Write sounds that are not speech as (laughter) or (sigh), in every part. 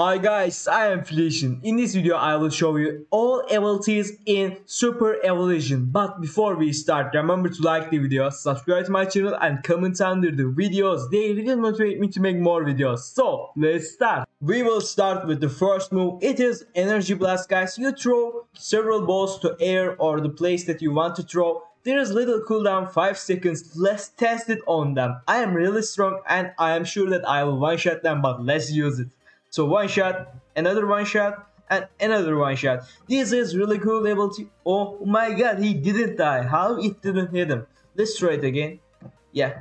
Hi guys, I am Flacion. In this video, I will show you all abilities in Super Evolution. But before we start, remember to like the video, subscribe to my channel and comment under the videos. They really motivate me to make more videos. So, let's start. We will start with the first move. It is Energy Blast guys. You throw several balls to air or the place that you want to throw. There is little cooldown 5 seconds. Let's test it on them. I am really strong and I am sure that I will one shot them but let's use it. So one shot, another one shot, and another one shot. This is really cool ability. Oh my god, he didn't die. How it didn't hit him? Let's try it again. Yeah.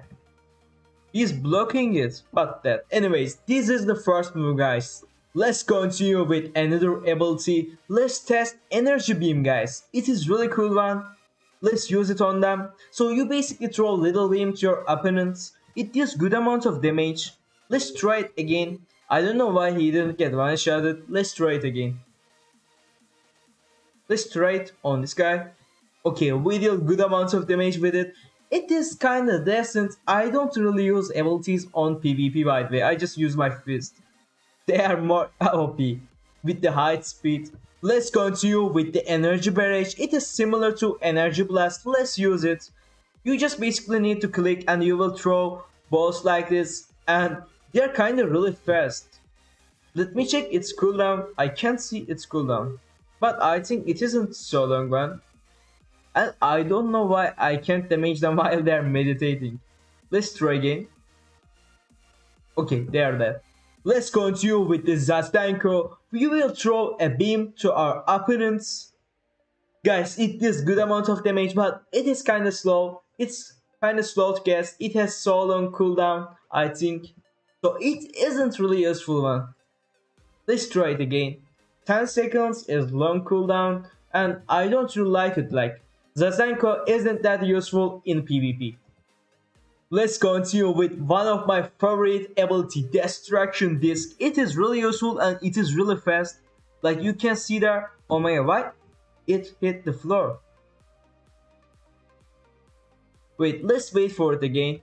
He's blocking it, but that. Anyways, this is the first move, guys. Let's continue with another ability. Let's test Energy Beam, guys. It is really cool one. Let's use it on them. So you basically throw Little Beam to your opponents. It deals good amount of damage. Let's try it again. I don't know why he didn't get one shotted. Let's try it again. Let's try it on this guy. Okay, we deal good amounts of damage with it. It is kinda decent. I don't really use abilities on PvP by the way. I just use my fist. They are more (laughs) OP with the height speed. Let's continue with the energy barrage. It is similar to energy blast. Let's use it. You just basically need to click and you will throw balls like this and they're kind of really fast. Let me check its cooldown. I can't see its cooldown. But I think it isn't so long one. And I don't know why I can't damage them (laughs) while they're meditating. Let's try again. Okay, they are dead. Let's continue with the Zastanko. We will throw a beam to our opponents. Guys, it does good amount of damage, but it is kinda slow. It's kinda slow to cast. It has so long cooldown, I think. So it isn't really useful one. Let's try it again. 10 seconds is long cooldown and I don't really like it like Masenko isn't that useful in PvP. Let's continue with one of my favorite ability, Destruction Disc. It is really useful and it is really fast. Like you can see there on my right, it hit the floor. Wait, let's wait for it again.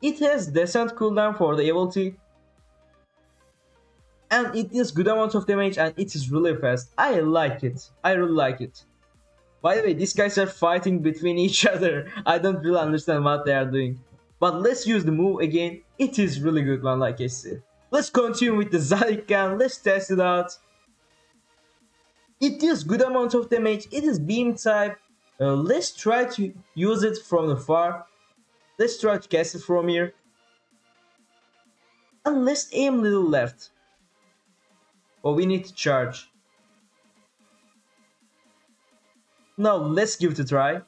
It has decent cooldown for the ability. And it is good amount of damage and it is really fast. I like it. I really like it. By the way, these guys are fighting between (laughs) each other. I don't really understand what they are doing. But let's use the move again. It is really good one like I said. Let's continue with the (laughs) Zalikan. Let's test it out. It is good amount of damage. It is beam type. Uh, let's try to use it from the far. Let's try to cast it from here. And let's aim little left. Oh, we need to charge. Now let's give it a try.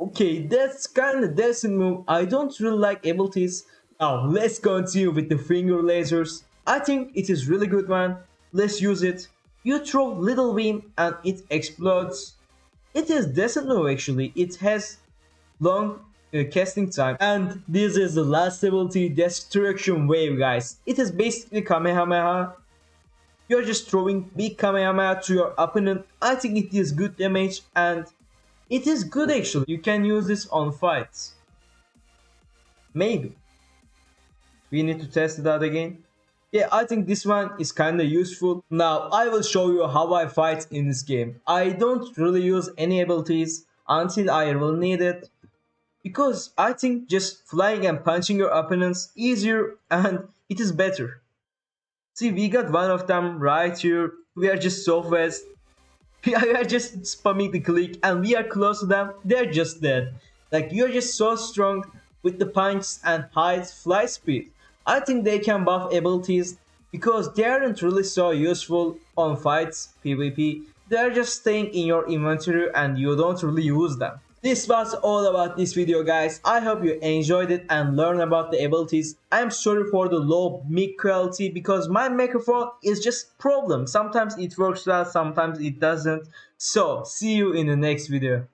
Okay, that's kinda decent move. I don't really like abilities. Now let's continue with the finger lasers. I think it is really good one. Let's use it. You throw little beam and it explodes. It is decent move actually. It has long uh, casting time. And this is the last ability destruction wave guys. It is basically kamehameha. You're just throwing big kamehameha to your opponent. I think it is good damage and it is good actually. You can use this on fights. Maybe. We need to test it out again yeah, I think this one is kinda useful. Now, I will show you how I fight in this game. I don't really use any abilities until I will need it. Because I think just flying and punching your opponents easier (laughs) and it is better. See, we got one of them right here. We are just so fast. (laughs) We are just spamming the click and we are close to them. They're just dead. Like, you're just so strong with the punches and high fly speed. I think they can buff abilities because they aren't really so useful on fights, PvP. They're just staying in your inventory and you don't really use them. This was all about this video guys. I hope you enjoyed it and learned about the abilities. I'm sorry for the low mic quality because my microphone is just problem. Sometimes it works well, sometimes it doesn't. So see you in the next video.